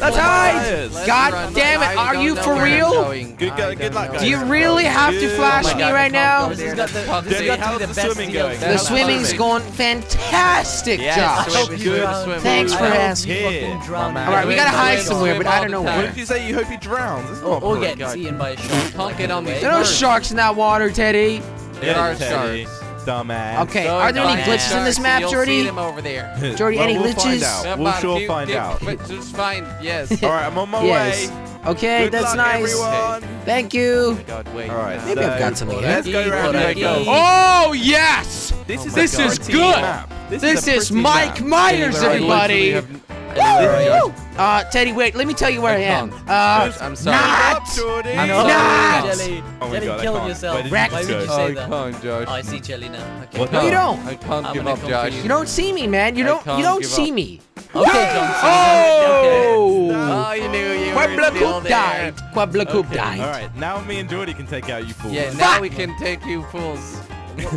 That's high. God damn it, are you for real? Good, go- good luck, guys. Do you really have to flash Oh me God, right now? This has got, the, this has Denny, got to how's be the the swimming going? The How's swimming's swimming? going fantastic, Josh. swimming. you Good drown. swimming. Thanks for asking. you Here. fucking drown. All right, we gotta hide somewhere, but I don't know where. What where. did you say? You hope he drowns? That's Or, not or correct. get eaten by a shark. Can't get on these There are no sharks in that water, Teddy. There are sharks. Dumbass. Okay, are there any glitches in this map, You'll see Jordi? them over there. Jordi, Well, any we'll find glitches? out. We'll sure you- find you- out. But just fine. Yes. All right, I'm on my Yes. way. Okay, Good that's luck, nice. everyone. Thank you. Oh God, wait. All right, Maybe I've got something here. Let's go around What here. Go. Oh, yes! This is This a is good. Map. This, This a is Mike map. Myers, everybody. Woo! Uh, Teddy, wait, let me tell you where I, I am. Uh, I'm sorry. not. I'm No, Not. Jelly. Oh my Jelly, God, I killing yourself. Where did Wrecked. Why would you Oh, say I that? can't, Josh. Oh, I see Jelly now. Okay. What No, you don't. I can't I'm give up, Josh. for You don't see me, man. You don't. You don't see up. me. Okay, John. Oh! Oh, you knew you Quabla were still there. died. Quabla Coop Okay, died. All right, now me and Jordi can take out you fools. Yeah, now we can take you fools.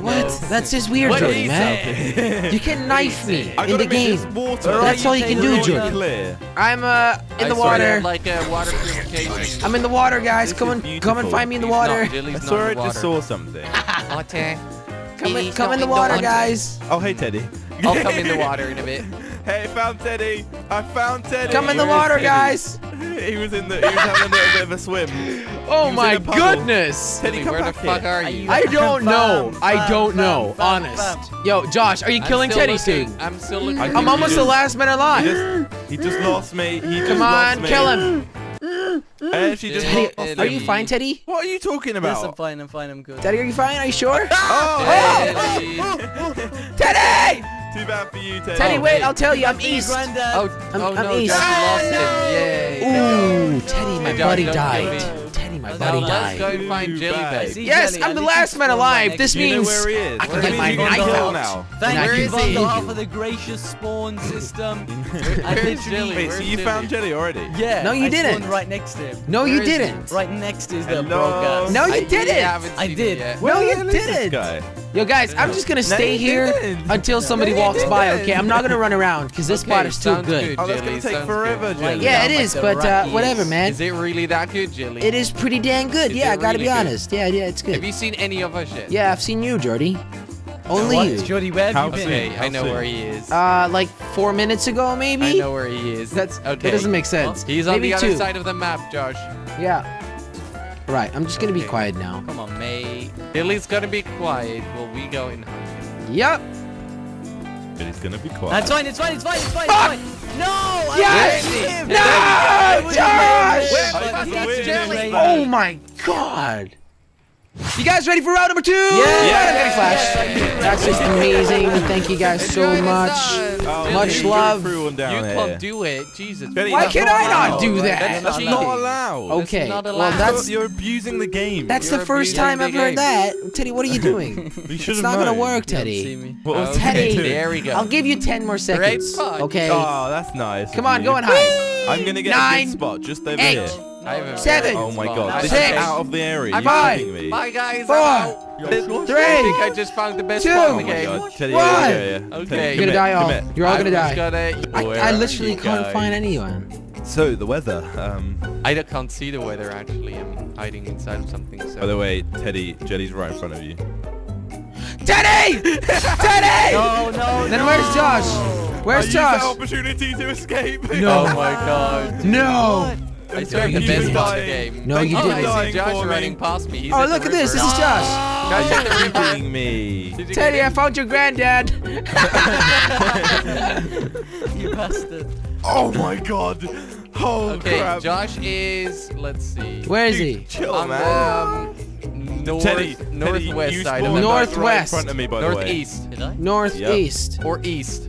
What? That's just weird, Jordi, man. You can knife me I in the gotta make this game. water. That's all you can do, really Jordi. I'm uh in the water. Like a water purification. I'm in the water, guys. This Come is on, beautiful. come and find me in the water. Not, I not swear I just saw something. Okay. Come in, come in the in the water, water. guys. Oh, hey, Teddy. I'll come in the water in a bit. Hey, found Teddy. I found Teddy. Come in the Where is water, Teddy? guys. He was in the. He was having a little bit of a swim. Oh my in a puddle. goodness. Teddy, Jilly, come where the fuck here. are you? I don't know. Bam, I don't bam, know. bam, Honest. bam. Yo, Josh, are you I'm killing Teddy looking. soon? I'm still looking. I I'm almost the last man He alive. just, he just lost me. He just Come lost on, me. kill him. And she just Teddy, lost Are me. you fine, Teddy? What are you talking about? Yes, I'm fine. I'm fine. I'm good. Teddy, are you fine? Are you sure? Oh, oh! Teddy. Teddy! Too bad for you, Teddy. Teddy, Oh, wait, wait. I'll tell you, I'm east. Granddad. Oh, I'm- oh I'm no, east. Josh lost him. Yay. Ooh, Teddy, my Hey, Josh, buddy don't died. Kill Teddy, my Now buddy Now let's go died. and find Too Jelly bad. Bag. Yes, Jelly. I'm the last man alive. This to Do you know means he? I can Where get my knife gonna go out. now? Thank Where you is on he? behalf of the gracious spawn system. I literally, Jelly? Wait, so you found Jelly already? yeah. No, you I didn't. right next to him. No, you Where is he? didn't. Right next to his little broadcast. No, you didn't. I did. it yet. No, you the hell is this didn't. Yo, guys, I'm just gonna stay here until somebody walks by. Okay, I'm not gonna run around because this Okay, spot is too good. Oh, that's Jelly, gonna take sounds forever, good. Jelly. Yeah, it Sounds like is, the but uh, whatever, man. Is it really that good, Jelly? It is pretty dang good. Is Yeah, I gotta really be good? honest. Yeah, yeah, it's good. Have you seen any of us yet? Yeah, I've seen you, Jordi. Only What? you. Jody, where have How you been? Okay, I know soon? where he is. Uh, like four minutes ago, maybe. I know where he is. That's okay. That doesn't make sense. He's on maybe the two. other side of the map, Josh. Yeah. Right. I'm just gonna be quiet now. Come on, mate. Jelly's gonna be quiet while we go in hunt. Yep. But he's gonna be quiet. That's fine. It's fine. It's fine. It's fine. Fuck! It's fine. No. I Yes! wouldn't. No, I wouldn't Josh! him, Where- but I that's wouldn't Jelly. him. Oh my god. You guys ready for round number two? Yeah. Yeah. Getting flash. Yeah. That's just amazing. Thank you guys so much. Oh, Much you love. through one down you can't do it. Jesus. Jelly, Why can not I not do that? That's, That's cheating. not allowed. Okay. not Well, allowed. that's You're abusing the game. that's You're the first time I've heard that. Teddy, what are you doing? You it's have not gonna work, You don't see Teddy. me. Oh, okay, Teddy. doing? There we go. I'll give you 10 more seconds. Okay. Oh, that's nice. Come on, go and hide. I'm gonna get a good spot just over eight, here. I have a Seven. Oh my small- god, this Six. is out of the area. I'm You're kidding me. Bye guys. Four. I'm out. You're I think I just found the best Two. spot in Oh the game. god. Teddy, One. yeah, yeah, yeah. Okay. You're gonna die all. commit. You're all gonna just die. Gonna, I, I literally can't guys? find anyone. So the weather. Um. I can't see the weather actually. I'm hiding inside of something. So. By the way, Teddy, Jelly's right in front of you. Teddy! Teddy! No, no, Then no. where's Josh? Where's I used that opportunity to escape. No. Oh my god. No. I swear You the best keep spot in the game. No, you oh, didn't. I see Josh running past me. He's Oh, look at this. This is Josh. Josh at the You're river. me. Did Teddy, I found your granddad. You bastard. Oh my god. Oh Okay, crap. Josh is. Let's see. Where is he? Chill, on man. um, north, Teddy, northwest Teddy, side you of the spawned right in Northwest. front of me, by the way. Northeast Did I? Northeast. or east.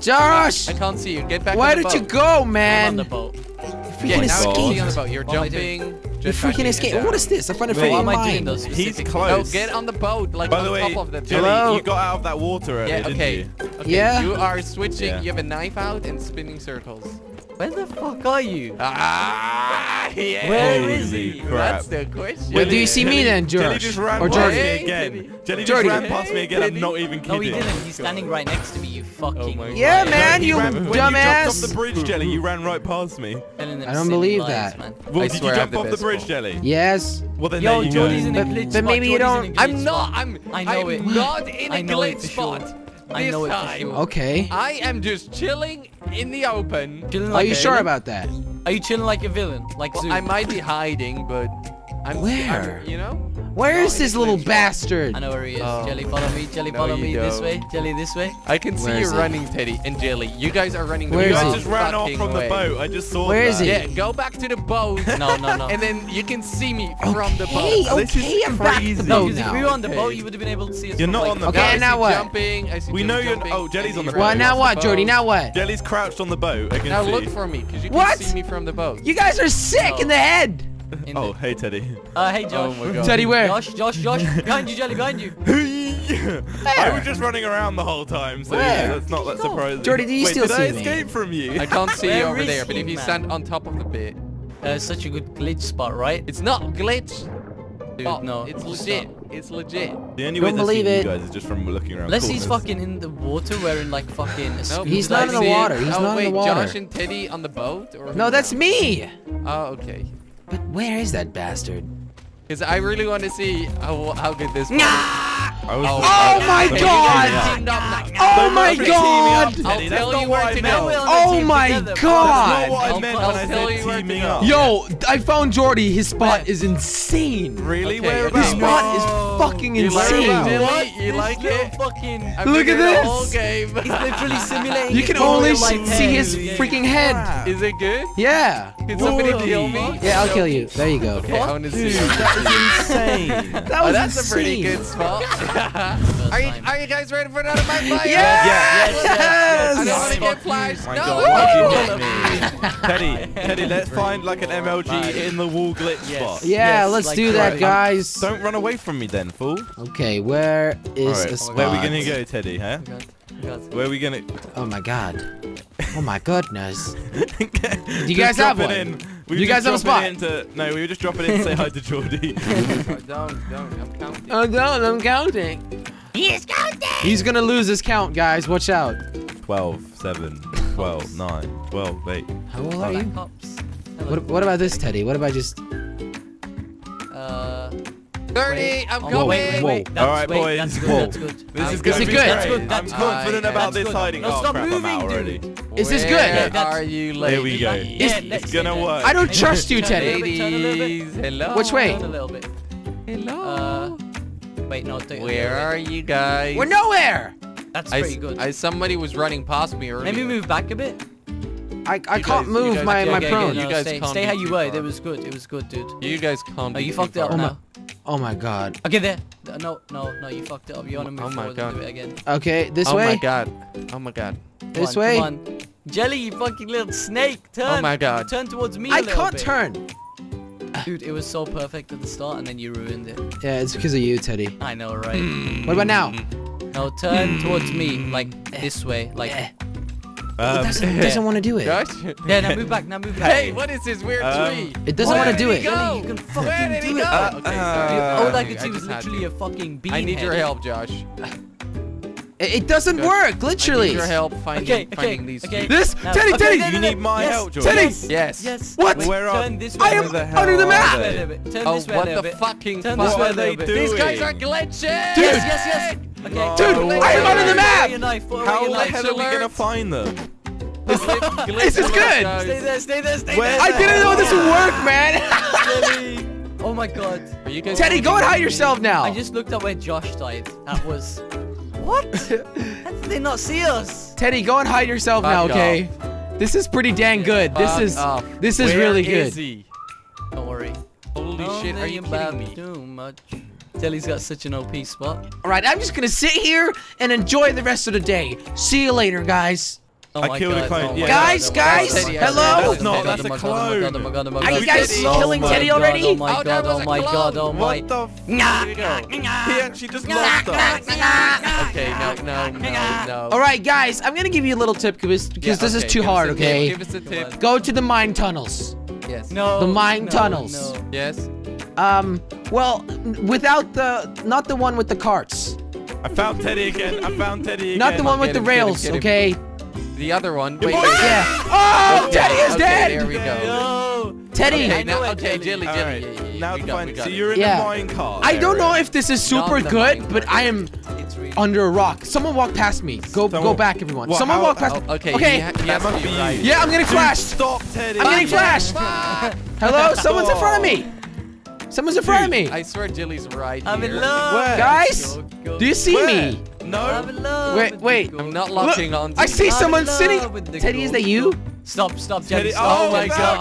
Josh! I can't see you. Get back Where on the did boat. you go, I'm on man? The boat. You Yeah, freaking now I can see you on the escaped. boat. You're What jumping. You freaking escaped. What is this? I find it Wait, very What am I doing mine. though? He's specifically? close. No, get on the boat, like By on the way, top of the Jelly, Hello? you got out of that water earlier, Yeah, didn't okay. you? Okay, Okay, Yeah? You are switching. Yeah. You have a knife out and spinning circles. Where the fuck are you? Ah, yeah. Where is Holy he? crap. That's the question. Wait, do you see me then, Jelly just ran Or past Jordi? me again. Teddy. Jelly just Jordi. ran past me again. I'm not even kidding. No, he didn't. He's standing right next to me. You fucking. my Yeah, God. man, He you ran- when you jumped off the bridge, Jelly, you ran right past me. I don't believe lies, that. Man. Well, I did swear you jump the off the bridge, ball. Jelly? Yes. Well, then Yo, there you Jordi's go. in a But- glitch but spot. maybe you Jordi's in a don't- I'm not. I'm. I know I'm it. not in a I know it glitch spot. I this know it for time. sure. Okay. I am just chilling in the open. Chilling Are you a sure villain? about that? Are you chilling like a villain? Like Well, Zoom? I might be hiding, but I'm. Where? I'm, you know. Where Not is this little glitch bastard? I know where he is. Oh. Jelly, follow me. Jelly, No, follow me. This don't. way. Jelly, this way. I can see you he? running, Teddy and Jelly. You guys are running. the Where You guys just ran off fucking from the boat. I just saw Where that. is he? Yeah, go back to the boat. No, no, no. and then you can see me from the Okay, boat. This is okay, I'm back to the crazy. boat Because if now. we were on the Okay. boat, you would have been able to see us. You're not like, on the boat. I see now what? Jumping. I see We know you're- oh, Jelly's on the boat. Well, now what, the Jordi? Now what? Jelly's crouched on the boat. I Now look for me, because you can What? see me from the boat. You guys are sick in the head. in Oh, the- hey Teddy. Uh, hey, Josh. Oh my God. Teddy, where? Josh, Josh, Josh. behind you, Jelly, behind you. I was just running around the whole time, so yeah, that's not that surprising. Jordi, do you Wait, still did I see me? escape from you? I can't see you over there, but if you man? stand on top of the bit, Uh, such a good glitch spot, right? it's not glitch. Dude, Oh, no. it's stop. legit. It's legit. The only Don't way to see believe you it. guys is just from looking around. Unless he's fucking in the water wearing like fucking. a Nope. He's not in the water. He's oh, not in the water. Josh and Teddy on the boat? Or No, that's me. Oh, okay. But where is that bastard? Because I really want to see how, how good this Oh, Oh my God! guys teamed up. Oh my make me team God! I'll tell you where to meant. Now we're go. Oh my together. That's God! not I meant when I tell said you where to teaming up. Yo, I found Jordi. His spot is insane. Really? Okay, Where. His about? spot is fucking insane. it, Dilly? What? You This like it? Fucking. Look at this. whole game. He's literally simulating. You can only see his freaking head. Is it good? Yeah. Can somebody kill me? Yeah, I'll kill you. There you go. Okay, I want to see. Dude, that is insane. That Oh, was that's a pretty good spot. First are you are you guys ready for another match fire? Yes! Yes, yes, I don't yes. Want to get. My No. God, why'd you hit me? Teddy, Teddy, let's find like an MLG in the wall glitch Yes. spot. Yeah, Yes, let's like do that. that, guys. Don't run away from me then, fool. Okay, where is Alright, a spot? where are we gonna go, Teddy? Huh? God, God. Where are we gonna? Oh my god. Oh my goodness. Do you guys have one? In. We you guys have a dropping In to, no, we were just dropping in to say hi to Jordi. Oh, don't don't. I'm counting. Oh no, I'm counting. He's counting. He's gonna lose his count, guys. Watch out. 12, 7, 12, 9, 12, 8. How old are you? Ops. What, what about this, Teddy? What about just? Uh, Thirty. wait. I'm Oh, coming. wait, wait, wait. Whoa. That's, Alright, wait, boys. That's good. Whoa. That's good. This is gonna Is it be good? great. That's good, that's I'm good. confident Uh, about that's this good. hiding. No, oh stop crap, I'm moving, out dude. already. Is this Where good? That's- Are you There ladies? we go. Yeah, let's It's stay gonna there. work. I don't trust you, Turn a Teddy. little bit, turn a little bit. Ladies, hello. Which way? Turn a little bit. Hello. Uh, wait, no. Don't, Where are you guys? We're nowhere. That's I, pretty good. I somebody was running past me earlier. Maybe move back a bit. I, I You can't guys- move guys- my, okay, my okay, prone. okay, You no, guys stay, can't stay how you were. It was good. It was good, dude. You guys can't. Oh, you fucked it up far. Oh now. Oh my god. Okay, there. No, no, no. You fucked it up. You wanna oh move Oh my forward and God. do it again? Okay, this oh way. Oh my god. Oh my god. Come This on, way. Come on. Jelly, you fucking little snake. Turn. Oh my God. Turn towards me. I can't bit. turn. Dude, it was so perfect at the start, and then you ruined it. Yeah, it's because of you, Teddy. I know, right? What about now? No, turn towards me, like this way, like. Eh. It Um, doesn't, doesn't want to do it. Josh? Yeah, now move back. Now move back. Hey, what is this weird Um, tree? It doesn't want to do it. go? You can fucking Where did he do go? it. Uh, okay, uh, sorry. All I I could see was literally to. a fucking bean I need your help, Josh. It, it doesn't Josh, work, I need literally. your help finding, Okay, okay, finding these. okay. This, Now- Teddy, okay, Teddy. no, no, You need my yes, help, George. Teddy. Yes. Yes. Yes. What? Where are- Turn this way. I a am the bit. under the hell map. Turn this way a little bit. Turn Oh, this way a what little the bit. fucking Turn fuck? this way What are they doing? These guys are glitching! Dude. Yes, yes, yes. Okay. Dude, Put away I am your under the map. Your knife. How the hell are we gonna find them? This is good. Stay there, stay there, stay Where- there. I didn't know this would work, man. Oh my god. Are you guys Teddy, go and hide yourself now. I just looked up where Josh died. That was. What? How did they not see us? Teddy, go and hide yourself Fuck now, okay? This is pretty dang good. This is off. this is Where really is good. he? Don't worry. Holy Don't shit, are you think about kidding me? Too much. Jelly's got such an OP spot. All right, I'm just gonna sit here and enjoy the rest of the day. See you later, guys. Oh I my killed a God, clone, oh my yeah. God, Guys, oh my guys, God, Teddy, hello? oh my That's not- God, that's oh a oh oh oh my Are God. you guys Teddy. killing Oh Teddy my God, already? Oh my Oh, that God, was oh a my God, oh my. What the? f- There you go. He actually just lost us. Okay, no, no, no, no. All right, guys, I'm gonna give you a little tip because because Yeah, this is okay, too give us hard. a tip, Okay, Give us a tip. go to the mine tunnels. Yes. No. The mine no, tunnels. no. Yes. Um, well, without the not the one with the carts, I found Teddy again. I found Teddy again. not the one with Get the him, get him, rails. get him. Okay, The other one. Wait, wait. yeah. Oh, Teddy is okay, dead. There we go. No. Teddy. Okay, now, okay, Jelly. Jelly, All Jelly. right. Yeah, yeah, yeah. Now we to got, So got you're in Yeah. the mine cart. I don't know area. if this is super good, but. I am It's really. under a rock. Someone walk past me. Go go back, everyone. What, Someone how- walk past. how- Okay. Okay. he ha- he That has to must be you. right. Yeah, I'm getting Dude, flashed. Stop, Teddy. I'm getting flashed. Hello, someone's in front of me. Someone's in front of me. I swear Jelly's right I'm here. in love. Where? Guys, Go, go. do you see Where? me? No. I'm in love. Wait, with wait. the I'm gold. not Look, locking on to I see you. I'm someone sitting. Teddy, is that gold. you? Stop, stop, Jelly. Teddy- Stop. oh my God.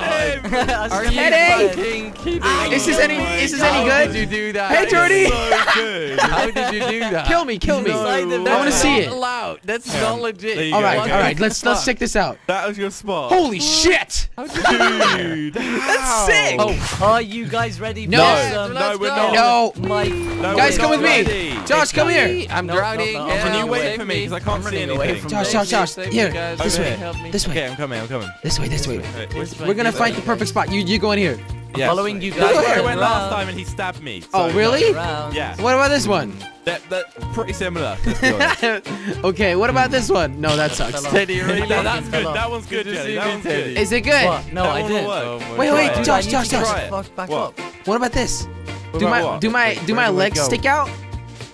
Are Are you Teddy? fucking kidding? Is this oh any? my Is this God. any How good? did you do that? Hey, Jordi. So good. How did you do that? Kill me, kill me. No Inside way. I wanna see it. allowed. That's Yeah. not legit. There you All go. right, Okay. all right. Let's let's check this out. That was your spot. Holy shit! dude. That's sick. Oh, are you guys ready? No. for Yes, some- No, we're not. No, My No, Guys, come with me. Josh, come here. I'm drowning. no, no. Help, Can you wait for me? Because I can't see away anything. from Josh, this. Josh, Josh. Save Here, this way, this way, Okay, I'm coming. I'm coming. this way, this way. Wait, This way, We're gonna this find way. the perfect spot. You you go in here. yes. Following you That's guys. where I went last time and he stabbed me. Oh, really? Yeah. What about this one? That, that pretty similar. Let's be honest. okay, what about this one? No, that sucks. Fell off. Teddy, really? Fell That's good. That one's good, Good Jelly. That one's good. Is it good? What? No, That I didn't. Oh my Wait, God. wait, Dude, Josh, Josh, Josh. Try it. Fuck back What? up. What about this? What Do about my what? do my do my do I legs go? stick out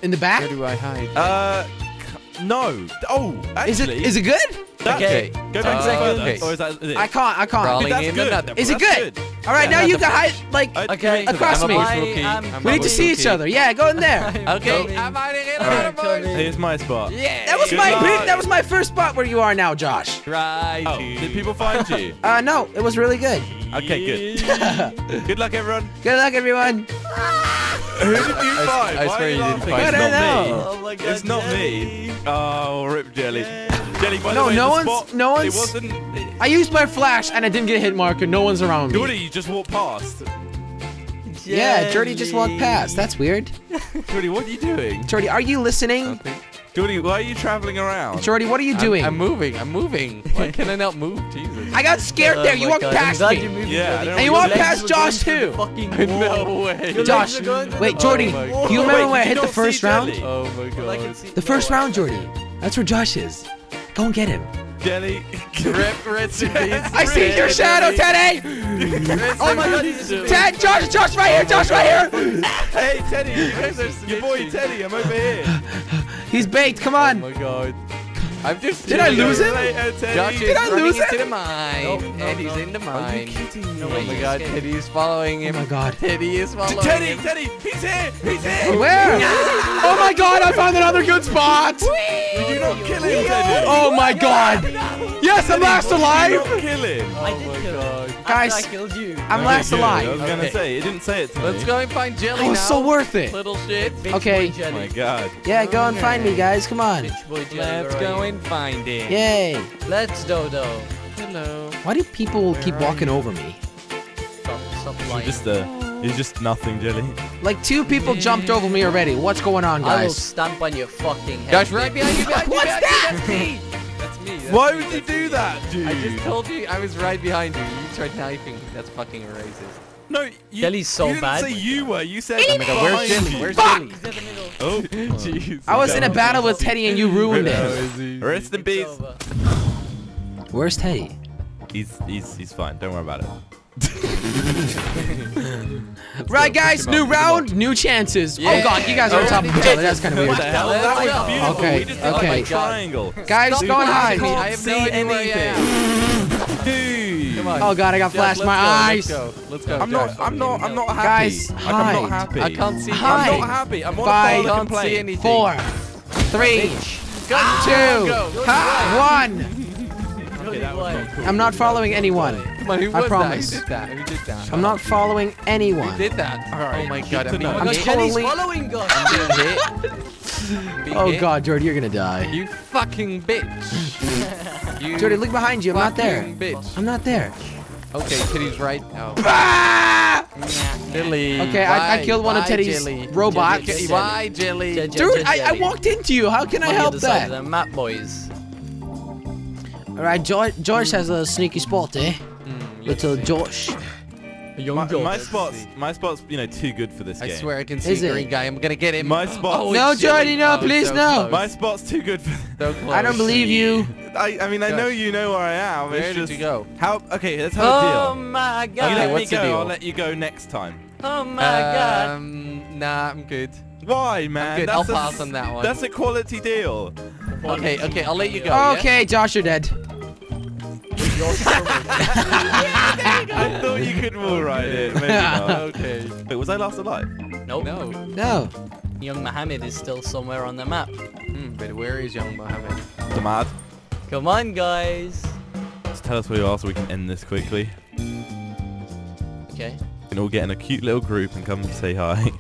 in the back? Where do I hide? Uh, no. Oh, actually. Is it is it good? That's Okay. it. Go back Uh, to further. okay. Or is that it? I can't I can't. Crawling Dude, that's good. another. Is it That's good? All right, now you the can hide like I- Okay. Across I'm me. rookie. am I'm a we need to see each other. Yeah, go in there. Okay. I'm hiding in Alright. another bush. Here's my spot. Yeah. That was Good my luck. that was my first spot where you are now, Josh. Right. Oh, did people find you? Uh no, it was really good. Okay, good. Good luck, everyone. Good luck, everyone. Who did you find? I Why swear you you didn't find It's me. not me. Oh my god. It's not me. Oh, rip Jelly. Jelly, by No, the way, no the one's- spot, no It one's- wasn't. I used my flash and I didn't get a hit marker. No one's around me. Jordi, you just walked past. Yeah, Jordi just walked past. That's weird. Jordi, what are you doing? Jordi, are you listening? Nothing. Jordi, why are you traveling around? Jordi, what are you I'm- doing? I'm, moving. I'm moving. Why can I not move? Jesus. I got scared Oh there. You walked oh God, past me. you're Yeah, I Jordi. don't And you walked past Legs were going Josh too. fucking no way. Your Josh, legs are going to the- wait, Jordi, Oh do you remember Wait, when I hit the first round? Jelly? Oh my Well, I can god. The first no, round, Jordi. That's where Josh is. Go and get him. Jelly. Rip, rest in peace. I see your shadow, Teddy. Oh my god, he's Ted, Josh, Josh, right here, oh Josh, right here. hey, Teddy. You guys are, your boy Teddy, I'm over here. He's baked. Come Oh on. my god. I'm just. Did I lose him? Josh is Did I running lose into the mine. No, no, Teddy's no. in the Are you kidding me? Oh my god, Teddy's following him. Oh my God. Teddy is following Teddy, him. Teddy, he's here, he's here. Where? Oh my God! I found another good spot. Did you not kill him, Teddy? Oh, oh my God! Yes, I'm last Did you alive. not kill him? I Oh did my kill him. god. Guys, I killed you. I'm Okay, last good. I was alive. gonna say, it didn't say it to me. Let's go and find Jelly oh, That now. was so worth it. Little shit. Okay. Oh my god. Yeah, go and find me, guys. Come on. Bitch boy jelly. Let's where are go you? and find it. Yay! Let's dodo. Hello. Why do people keep Where are walking you? over me? Stop, stop You're lying. just uh, you're just nothing, Jelly. Like two people jumped over me already. What's going on, guys? I will guys? stamp on your fucking head. Josh, right behind you. Behind you, What's behind that? You. That's me. That's me. That's Why me, would you do me. that, dude? I just told you I was right behind you. You tried knifing. That's fucking racist. No, you, Jelly's so you didn't bad. say you were. You said Oh my god, where's behind Jelly? you. Where's Fuck! Jelly? He's in the middle. Oh, Jeez. I was in a battle with Teddy and you ruined Oh, it. is he? Rest in peace. Where's Teddy? He's he's he's fine. Don't worry about it. Right, guys, new up, round, new chances. Oh god, you guys are on top of each other. That's kind of What weird. the hell? That was go. beautiful. Okay, We just did okay. like a triangle. Guys, Stop go and hide. I have no idea where I anything. am. Dude. Come on. Oh god, I got Josh, flashed my go, eyes. Let's go. Let's go. I'm Josh. not. I'm not. I'm not happy. Guys, like, I'm not happy. I can't see. Hide. I'm not happy. I'm on Five. a I phone can't see anything. Four, three, two, Go. one. Really wide. I'm not following anyone. Come on, who I was promise. that? Who did that? Who did that? I'm not following anyone. Who did that? Alright, Oh my god, I'm being know. My I'm totally- following us. I'm being hit. Be Oh hit. god, Jordi, you're gonna die. You fucking bitch. you Jordi, look behind you. I'm not there. Bitch. I'm not there. Okay, Teddy's right. Oh. Ah! Jelly. Okay, I- I killed one of Teddy's Jelly? robots. Jelly, Why, Jelly? Jelly. Dude, I, I walked into you. How can I On the help other side of that? the map, boys. All right, George, George has a sneaky spot, eh? Mm, Little let's. Josh. Young My, my spot's my spot's you know too good for this I game. swear I can see Is the it? green guy. I'm gonna get him. My spot- Oh, No, it's Jelly. Jordi, no, Oh, please, so no. close. My spot's too good for. So close. I don't believe you. I I mean I know you know where I am. Where it's did just you go? How okay? Let's have a deal. Oh deal. my You god. let me what's the go. deal? I'll let you go next time. Oh my god. Um, nah, I'm good. Why, man? good. That's I'll a- pass on that one. That's a quality deal. Okay, okay, I'll let you go. yeah? Okay, Josh, you're dead. I thought you could wall ride it. Maybe not. Okay. Wait, was I last alive? Nope. No. No. Young Mohammed is still somewhere on the map. Hmm, but where is young Mohammed? The mad. Come on, guys. Just tell us where you are so we can end this quickly. Okay. We can all get in a cute little group and come say hi.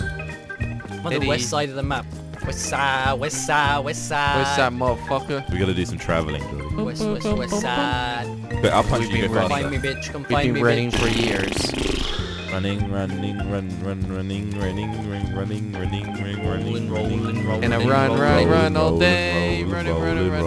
I'm on the west side of the map. West side, west side, west side. Where's that motherfucker? We gotta do some traveling. Billy. West, west, west side. Wait, I'll punch We've you. been Go Come running. find me, faster. bitch. Come We've find been me, running bitch. for years. Running, running, run, run, running, running, running, running, running, running, running, Rolling, rolling, rolling. And I rolling, run, rolling, run, rolling, run all rolling, day. rolling, Running, running, rolling, running.